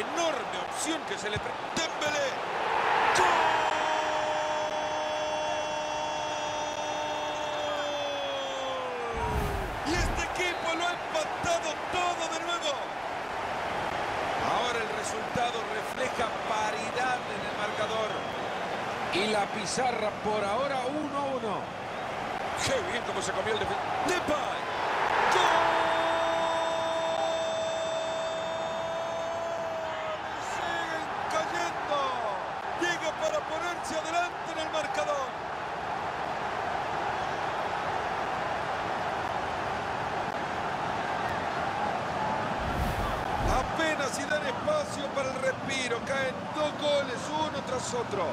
enorme opción que se le... ¡Dembélé! Y este equipo lo ha empatado todo de nuevo. Ahora el resultado refleja paridad en el marcador. Y la pizarra por ahora 1-1. Qué bien cómo se comió el defensor. ¡Depay! ¡Siguen cayendo! Llega para ponerse adelante en el marcador. Apenas si dan espacio para el respiro. Caen dos goles uno tras otro.